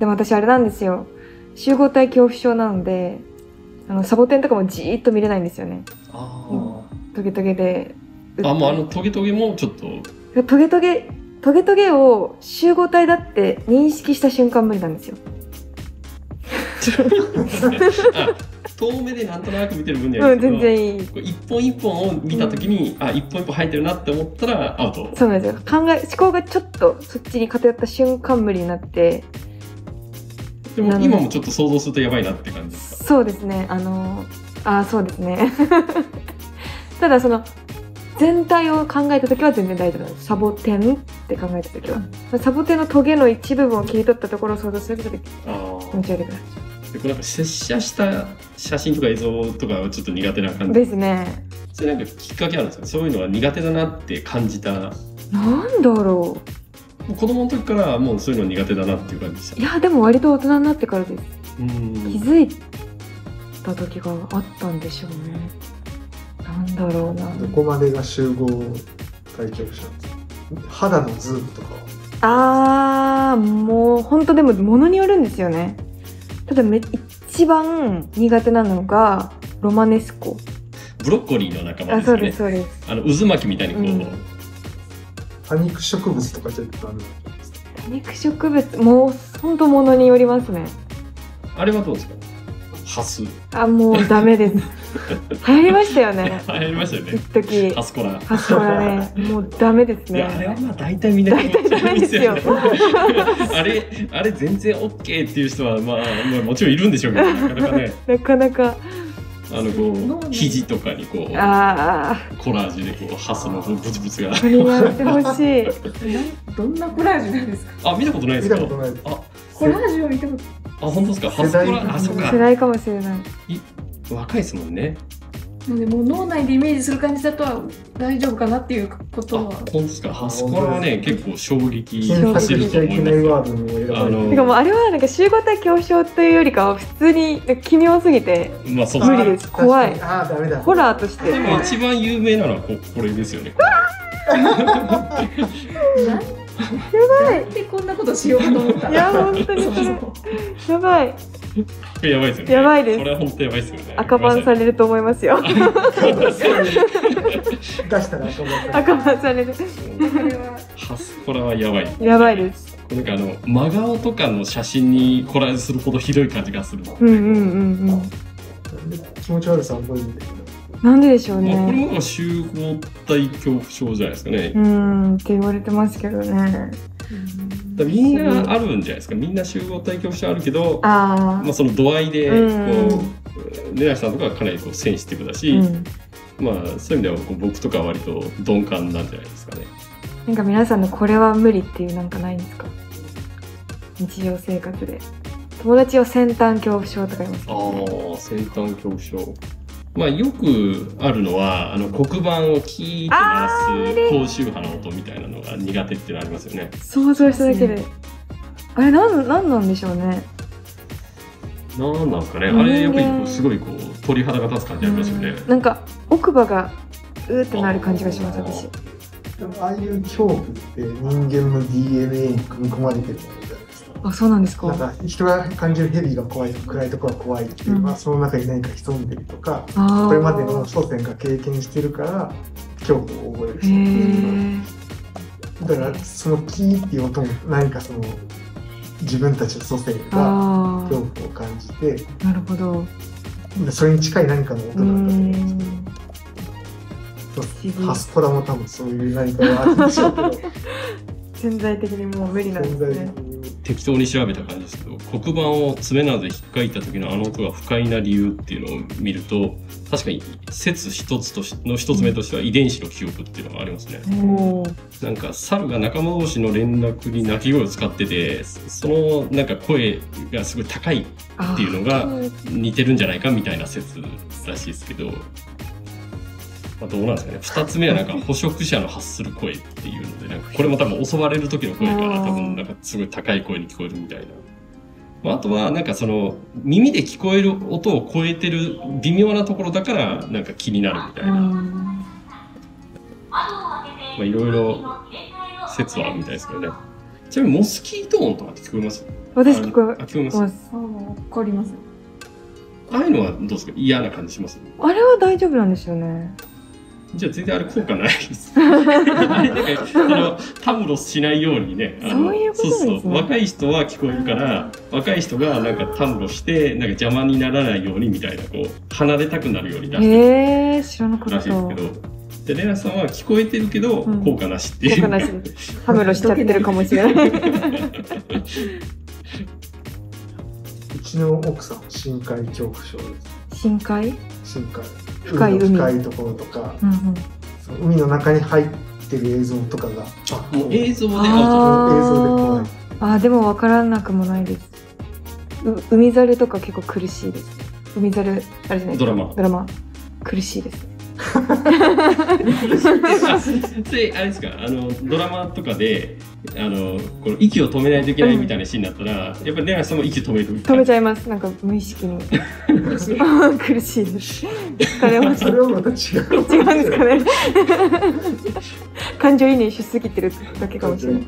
でも私あれなんですよ。集合体恐怖症なのであのサボテンとかもじーっと見れないんですよね。あトゲトゲで。ーあもうあのトゲトゲもちょっと。トゲトゲトゲトゲを集合体だって認識した瞬間無理なんですよ。あ遠目でなんとなく見てる分にはうんいいですけど、全然いい。一本一本を見たときに、あ一本一本生えてるなって思ったらアウト。そうなんですよ。考え思考がちょっとそっちに偏った瞬間無理になってでも今もちょっと想像するとやばいなって感じですか？そうですね。あのあそうですね。ただその全体を考えた時は全然大丈夫なんです。サボテンって考えた時は。サボテンのトゲの一部分を切り取ったところを想像すると気あ持ち悪くなる。でこうなんか接写した写真とか映像とかはちょっと苦手な感じ。ですね。それなんかきっかけあるんですか？そういうのは苦手だなって感じた。もなんだろう子供の時からもうそういうの苦手だなっていう感じでした。ういやでも割と大人になってからですうん気づいた時があったんでしょうね。なんだろうな。どこまでが集合体恐怖症なんですか肌のズームとかは？あーもう本当でも物によるんですよね。ただめ一番苦手なのがロマネスコ。ブロッコリーの仲間あそうですそうです。あの渦巻きみたいにこう、うん多肉植物とかちょっとあるんですか多肉植物もう本当物によりますねあれはどうですかハスあもうダメです流行りましたよね流行りましたよね一時ハスコラあそこはねもうダメですいやあれはまあ大体みんな大体ダメですよあれあれ全然 OK っていう人はまあ、まあ、もちろんいるんでしょうけどなかなかねなかなかあのこう肘とかにこうああコラージュでこうハスのブツブツが。これやめてほしい。どんなコラージュなんですか？あ見たことないです見かたことないです。あコラージュを見たことあ本当ですか？ハスコ世代ラあそっか辛いかもしれない若いですもんねなのでもう脳内でイメージする感じだとは大丈夫かなっていうこあとは。本当ですか？ハスコラはね結構衝撃検走ると思いますよあのててかもうあれはなんか集合体恐怖症というよりかは普通に奇妙すぎてまあそう無理です怖い。ああダメだ。ホラーとして。でも一番有名なのはここれですよね。なんでこんなことしようと思ったいや本当に。それやばいやばいですよね。やばいです。これは本当やばいですよね。赤バンされると思いますよ。出したら赤バンされる。これはハスコラはやばい。やばいです。なんかあの真顔とかの写真にコラージュするほどひどい感じがする、うんうんうんうん。気持ち悪さ覚えるんだけどなんででしょうまあ、これねも集合体恐怖症じゃないですかね、うーんって言われてますけどねみんなあるんじゃないですか。みんな集合体恐怖症あるけどあまあ、その度合いでこうん。う根梨さんとかはかなりこうセンシティブだあし、うん。まあそういう意味ではこう僕とかは割と鈍感なんじゃないですかね。なんか皆さんのこれは無理っていうなんかないんですか？日常生活で。友達は先端恐怖症とか言いますあよあ先端恐怖症。まあよくあるのはあの黒板をキーって鳴らす高周波の音苦手っていうのありますよね。想像しただけであれなんなんなんでしょうね。なんなんですかね。あれやっぱりこうすごいこう鳥肌が立つ感じありますよね。うん。なんか奥歯がうーってなる感じがします私。でもああいう恐怖って人間の DNA に組み込まれてるものじゃないですか。あそうなんですか。なんか人が感じるヘビが怖いとか暗いところが怖いっていうのは、うんその中に何か潜んでるとかこれまでの祖先が経験してるから恐怖を覚えるへ人えだからそのキーっていう音も何かその自分たちの祖先があ恐怖を感じてあなるほど。でそれに近い何かの音うなんだと思うんですけん。どハスコラも多分そういう何かがあるんでしょうけど。潜在的にもう無理なんですね。に。適当に調べた感じですけど黒板を爪などで引っかいた時のあの音が不快な理由っていうのを見ると確かに説一つとしの一つ目としては遺伝子の記憶っていうのがありますね。なんか猿が仲間同士の連絡に鳴き声を使っててそのなんか声がすごい高いっていうのが似てるんじゃないかみたいな説らしいですけど、まあ、どうなんですかね。2つ目はなんか捕食者の発する声っていうのでなんかこれも多分襲われる時の声があー。多分なんかすごい高い声に聞こえるみたいな。まあ、あとはなんかその耳で聞こえる音を超えてる微妙なところだからなんか気になるみたいな、うん。まあ、いろいろ説はあるみたいですけどね。ちなみにモスキート音とかって聞こえます？私聞こあ聞こえます？わかります。ああいうのはどうですか？嫌な感じします？あれは大丈夫なんですよねじゃあ全然あれ効果ないです。あ れなんかそのタムロスしないようにね。あのそういうことですねそうそう。若い人は聞こえるから、若い人がなんかタムロして、なんか邪魔にならないようにみたいな、こう、離れたくなるように出してるへえ知らなかったらしいですけど。で、レナさんは聞こえてるけど、うん効果なしっていう。効果なしですハムロしちゃってるかもしれない。うちの奥さんは深海恐怖症です深海？深海深い海の深いところとかうんうん。海の中に入ってる映像とかがあ、もう映像で、ああ映像で怖いあーでも分からなくもないです。う海猿とか結構苦しいです。海猿あれじゃないドラマドラマ苦しいです。あ それ、あれですか、あの、ドラマとかで、あの、この息を止めないといけないみたいなシーンだったら、やっぱりレナさんも息止める。止めちゃいます。なんか無意識に苦しい苦しいです。疲れます。それはまた違う違うんですかね。感情移入しすぎてるだけかもしれない。